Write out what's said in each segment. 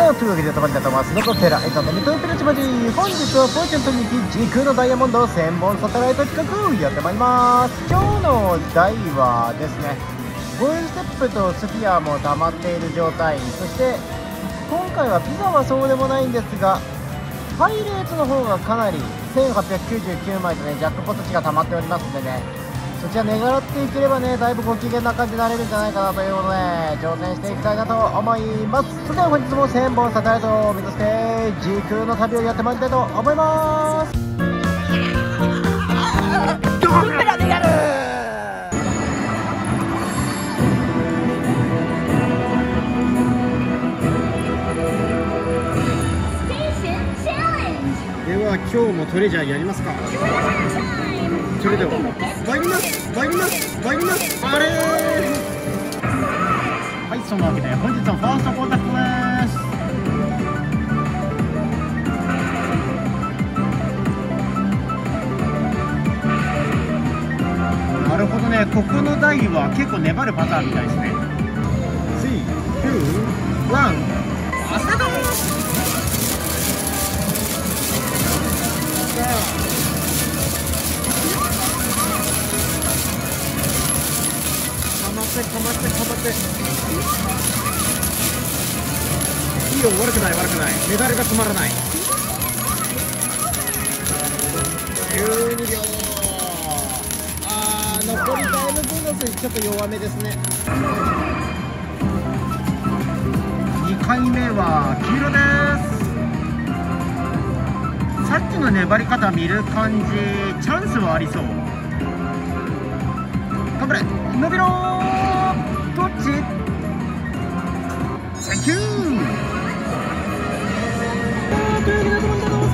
さあというわけで止まりだと思います。ノコテラエンタメトークのちまじ本日はポイチョンとにき時空のダイヤモンド1000本サテライト企画やってまいります。今日の題はですねゴールステップとスフィアも溜まっている状態。そして今回はピザはそうでもないんですがパイレーツの方がかなり1899枚とねジャックポット値が溜まっておりますんでねそちら願っていければねだいぶご機嫌な感じになれるんじゃないかなということで挑戦していきたいなと思います。それでは本日も1000本サテライトを目指して時空の旅をやってまいりたいと思います。ドンペラでやるでは今日もトレジャーやりますか。それでは参ります参りますあれはいそんなわけで本日のファーストコンタクトです。なるほどね。ここの台は結構粘るパターンみたいですね。3 2 1ってかまってかまって。いいよ悪くない悪くない。メダルが止まらない。12秒あー残りタイムボーナスちょっと弱めですね。2回目は黄色です。さっきの粘り方見る感じチャンスはありそう。頑張れ伸びろセンキューというわけでどうもうも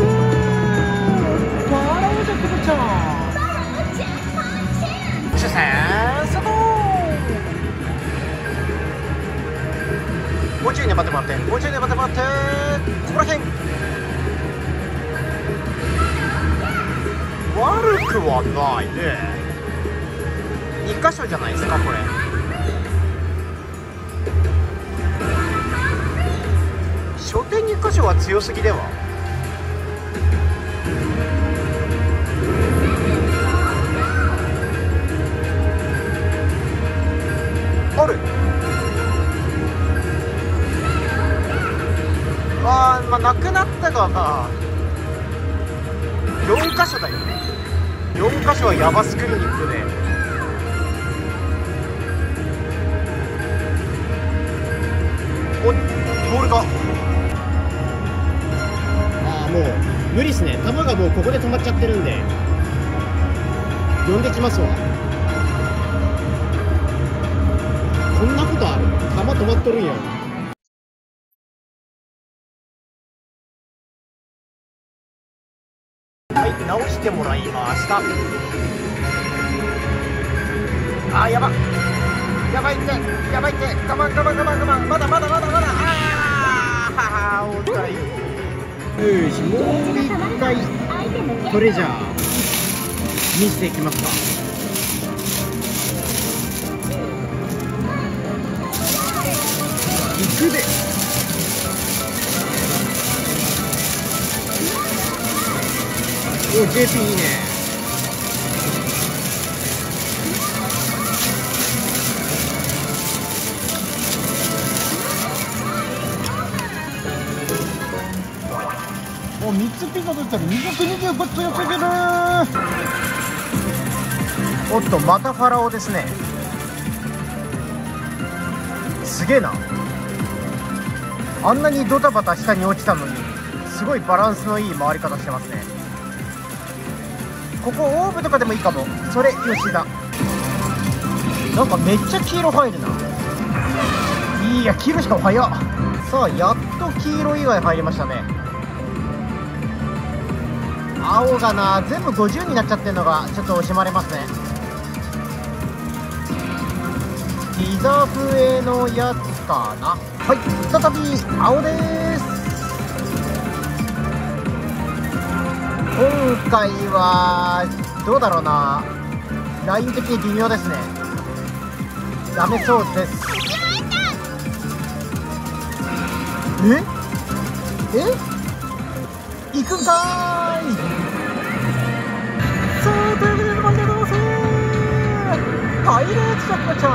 パラオジャックブチャー主戦スタートもうちょい粘ってもらってもうちょい粘ってもらってここら辺悪くはないね2箇所じゃないですかこれ初手2箇所は強すぎでは？あるあーまあなくなったがまあ4箇所だよね。4箇所はヤバスクリニックで。おボールか？もう無理っすね。球がもうここで止まっちゃってるんで。呼んできますわ。こんなことある？球止まっとるんや。はい直してもらいました。あーやば。やばいって。やばいって。我慢我慢我慢我慢まだまだまだまだ。ああおったい。よしもう一回トレジャー見せていきますか。いくで。お JP いいね。ピンが取ったら220バットよける。おっとまたファラオですね。すげえな。あんなにドタバタ下に落ちたのにすごいバランスのいい回り方してますね。ここオーブとかでもいいかも。それ吉田。なんかめっちゃ黄色入るな。いや黄色しかも早っ。さあやっと黄色以外入りましたね。青がな全部50になっちゃってるのがちょっと惜しまれますね。リザーブのやつかな。はい再び青です。今回はどうだろうな。ライン的に微妙ですね。ダメそうです。え？え？行くんかーい。さあというわけでマジでどうせパイレーツジャックちゃん。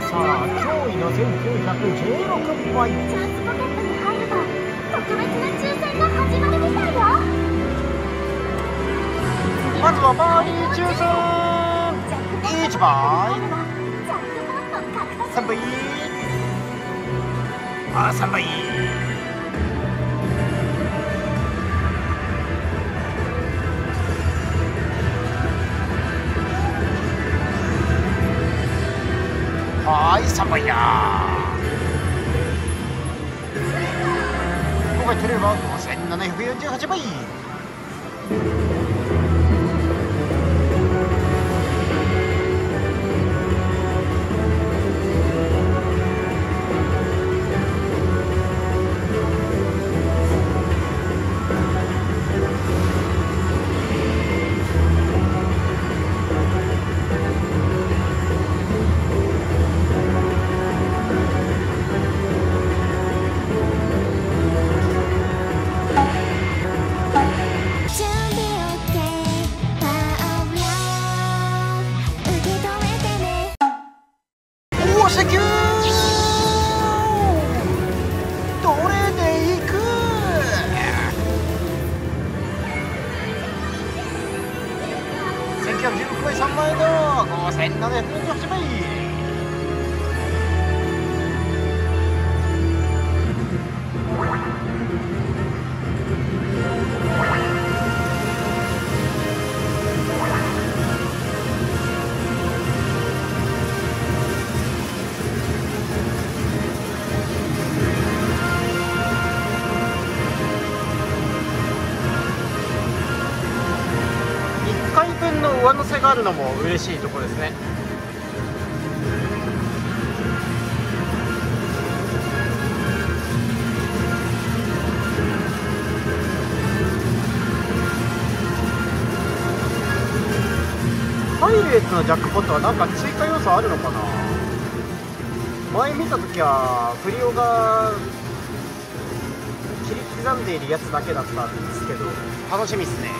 さあ驚異の1916枚チャンスポケットに入ると特別な抽選が始まるみたいよ。まずはバーディー抽選。1枚ジャックポット獲得3倍あ3倍はい3倍や今回取れれば5748倍。だ5748倍1があるのも嬉しいところですね。パイレーツのジャックポットはなんか追加要素あるのかな？前見た時はフリオが切り刻んでいるやつだけだったんですけど楽しみっすね。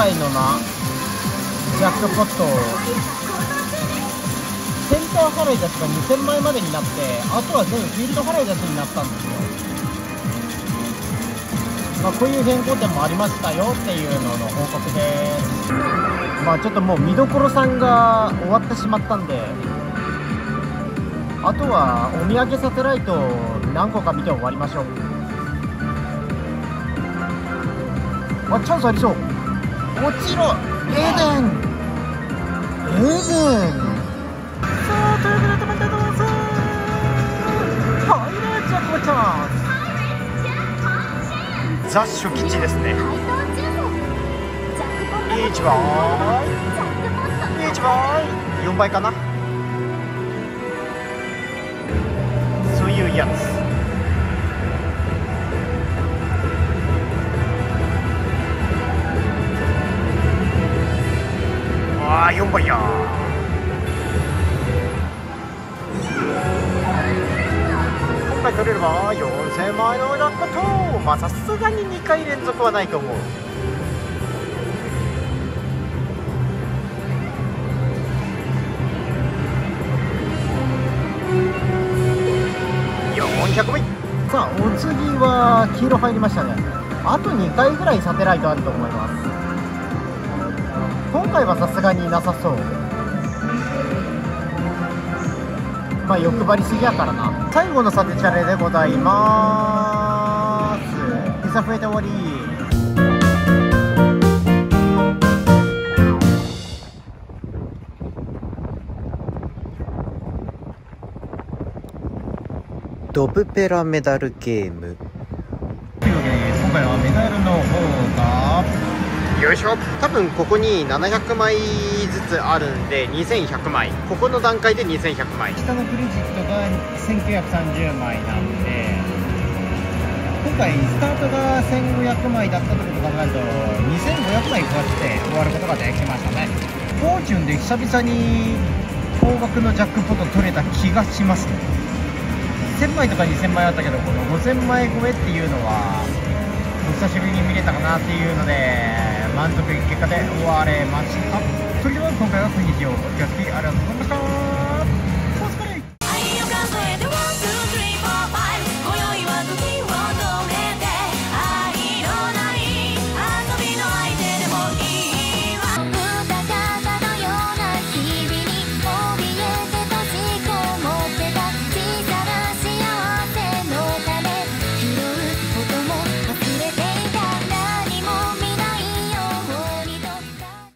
回のな。ジャックポットセンター払い出しが2000枚までになってあとは全部フィールド払い出しになったんですよ。まあ、こういう変更点もありましたよっていうのの報告です。まあちょっともう見どころさんが終わってしまったんで。あとはお土産サテライト何個か見て終わりましょう。あチャンスありそう。落ちろエデン。エデンさあというで止まってどうぞ。はいレジャコチャンスザ・初吉ですね。怪盗中世ジャックポット1倍ジャックポット1倍4倍かな。そういうやつあ4倍や。今回取れれば4000万円のジャックポットまあさすがに2回連続はないと思う。400倍さあお次は黄色入りましたね。あと2回ぐらいサテライトあると思います。今回はさすがになさそう。まあ欲張りすぎやからな。最後のサテチャレでございます。膝増えて終わりドブペラメダルゲーム。というわけで今回はメダルの方がよいしょ。多分ここに700枚ずつあるんで2100枚。ここの段階で2100枚。下のクレジットが1930枚なんで今回スタートが1500枚だったってこと考えると2500枚詳して終わることができましたね。フォーチュンで久々に高額のジャックポット取れた気がします1000枚とか2000枚あったけどこの5000枚超えっていうのは久しぶりに見れたかなっていうので満足いく結果で終われました。それでは今回はこんにちはお気をつけありがとうございました。